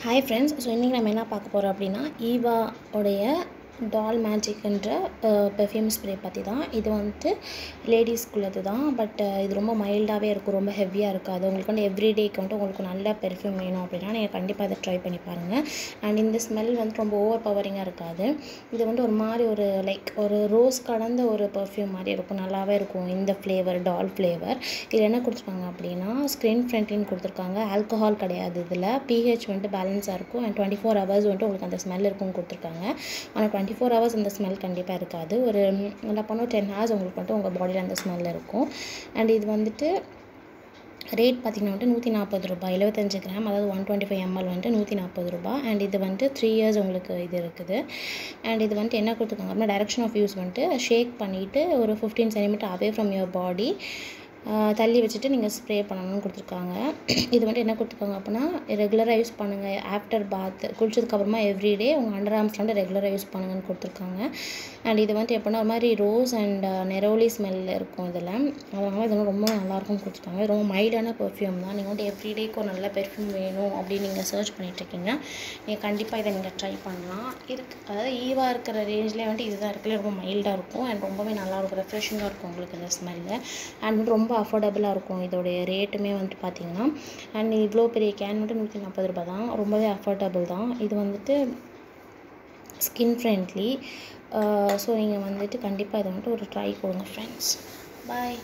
Hi friends so இன்றைக்கி நம்ம என்ன பார்க்க போகிறோம் அப்படின்னா ஈவா உடைய டால் மேஜிக்ன்ற பெர்ஃப்யூம் ஸ்ப்ரே பற்றி தான். இது வந்துட்டு லேடிஸ்க்குள்ளது தான். பட் இது ரொம்ப மைல்டாகவே இருக்கும். ரொம்ப ஹெவியாக இருக்காது. உங்களுக்கு வந்து எவ்ரிடேக்கு வந்துட்டு உங்களுக்கு நல்ல பெர்ஃப்யூம் வேணும் அப்படின்னா நீங்கள் கண்டிப்பாக அதை ட்ரை பண்ணி பாருங்கள் அண்ட் இந்த ஸ்மெல் வந்து ரொம்ப ஓவர் பவரிங்காக இருக்காது. இது வந்து ஒரு மாதிரி ஒரு லைக் ஒரு ரோஸ் கலந்த ஒரு பெர்ஃப்யூம் மாதிரி இருக்கும். நல்லாவே இருக்கும். இந்த ஃப்ளேவர் டால் ஃப்ளேவர் இதில் என்ன கொடுத்துருக்காங்க அப்படின்னா ஸ்க்ரீன் ஃப்ரெண்ட்லின்னு கொடுத்துருக்காங்க. ஆல்கஹால் கிடையாது இதில். பிஹெச் வந்துட்டு பேலன்ஸாக இருக்கும். அண்ட் டுவெண்ட்டி ஃபோர் ஹவர்ஸ் வந்துட்டு உங்களுக்கு அந்த ஸ்மெல் இருக்கும்னு கொடுத்துருக்காங்க. ஆனால் டுவெண்ட்டி ஃபோர் ஹவர்ஸ் அந்த ஸ்மெல் கண்டிப்பாக இருக்காது. ஒரு என்ன பண்ணோம் டென் ஹவர்ஸ் உங்களுக்கு வந்துட்டு உங்கள் பாடியில் அந்த ஸ்மெல் இருக்கும். அண்ட் இது வந்துட்டு ரேட் பார்த்திங்கன்னா வந்துட்டு நூற்றி நாற்பது ரூபாய். எழுபத்தஞ்சு கிராம் அதாவது ஒன் டுவெண்ட்டி ஃபைவ் எம்எல் வந்துட்டு நூற்றி நாற்பது ரூபாய். அண்ட் இது வந்துட்டு த்ரீ இயர்ஸ் உங்களுக்கு இது இருக்குது. அண்ட் இது வந்துட்டு என்ன கொடுத்துருக்காங்க அப்படின்னா டைரக்ஷன் ஆஃப் யூஸ் வந்துட்டு ஷேக் பண்ணிவிட்டு ஒரு fifteen centimetre away from your body தள்ளி வச்சுட்டு நீங்கள் ஸ்ப்ரே பண்ணணும்னு கொடுத்துருக்காங்க. இது வந்துட்டு என்ன கொடுத்துருக்காங்க அப்படின்னா ரெகுலராக யூஸ் பண்ணுங்கள் ஆஃப்டர் பாத் குளிச்சதுக்கப்புறமா எவ்ரிடே உங்கள் அண்டர் ஆர்ம்ஸில் வந்து ரெகுலராக யூஸ் பண்ணுங்கன்னு கொடுத்துருக்காங்க. அண்ட் இது வந்துட்டு எப்படின்னா ஒரு மாதிரி ரோஸ் அண்ட் நெரோலி ஸ்மெல் இருக்கும் இதில். அதனால இது வந்து ரொம்ப நல்லாயிருக்கும் கொடுத்துருக்காங்க. ரொம்ப மைல்டான பெர்ஃப்யூம் தான். நீங்கள் வந்து எவ்ரிடேக்கு ஒரு நல்ல பெர்ஃப்யூம் வேணும் அப்படின்னு நீங்கள் சர்ச் பண்ணிட்டுருக்கீங்க. நீங்கள் கண்டிப்பாக இதை நீங்கள் ட்ரை பண்ணலாம். இதுக்கு அதாவது ஈவாக இருக்கிற ரேஞ்சிலே வந்துட்டு இதுதான் இருக்குல்ல ரொம்ப மைல்டாக இருக்கும். அண்ட் ரொம்பவே நல்லா இருக்கும். ரெஃப்ரெஷிங்காக இருக்கும் உங்களுக்கு இந்த ஸ்மெல்லு அண்ட் வந்து ரொம்ப அஃபோர்டபுளாக இருக்கும். இதோடைய ரேட்டுமே வந்துட்டு பார்த்தீங்கன்னா அண்ட் இவ்வளோ பெரிய கேன் மட்டும் நூற்றி நாற்பது ரூபாய் தான் ரொம்பவே அஃபோர்டபுள் தான். இது வந்துட்டு ஸ்கின் ஃப்ரெண்ட்லி ஸோ நீங்கள் வந்துட்டு கண்டிப்பாக இதை வந்துட்டு ஒரு ட்ரை கொடுங்க ஃப்ரெண்ட்ஸ் பாய்